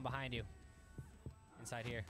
down behind you. Inside here.